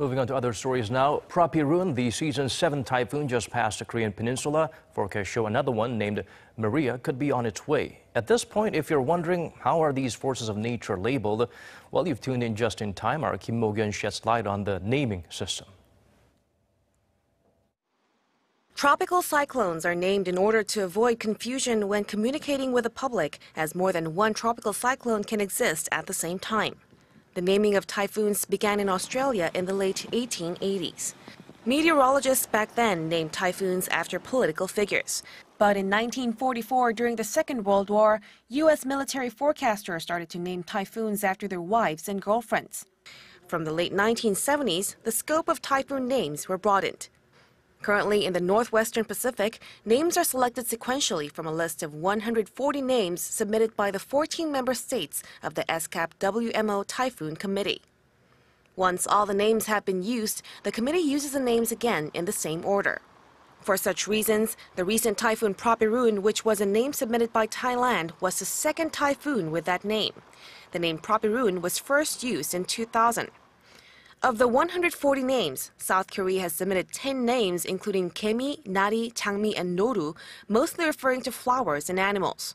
Moving on to other stories now. Prapiroon, the season's seventh typhoon, just passed the Korean peninsula. Forecasts show another one named Maria could be on its way. At this point, if you're wondering how are these forces of nature labeled, well, you've tuned in just in time. Our Kim Mok-yeon sheds light on the naming system. Tropical cyclones are named in order to avoid confusion when communicating with the public, as more than one tropical cyclone can exist at the same time. The naming of typhoons began in Australia in the late 1880s. Meteorologists back then named typhoons after political figures. But in 1944, during the Second World War, U.S. military forecasters started to name typhoons after their wives and girlfriends. From the late 1970s, the scope of typhoon names were broadened. Currently in the northwestern Pacific, names are selected sequentially from a list of 140 names submitted by the 14 member states of the ESCAP WMO Typhoon Committee. Once all the names have been used, the committee uses the names again in the same order. For such reasons, the recent typhoon Prapiroon, which was a name submitted by Thailand, was the second typhoon with that name. The name Prapiroon was first used in 2000. Of the 140 names, South Korea has submitted 10 names including Gaemi, Nari, Jangmi, and Noru, mostly referring to flowers and animals.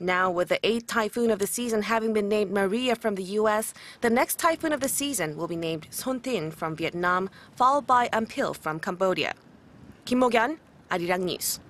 Now, with the eighth typhoon of the season having been named Maria from the U.S., the next typhoon of the season will be named Son-Thinh from Vietnam, followed by Ampil from Cambodia. Kim Mok-yeon, Arirang News.